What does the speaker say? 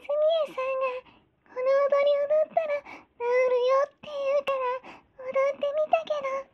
みえさんがこの踊り踊ったら治るよって言うから踊ってみたけど。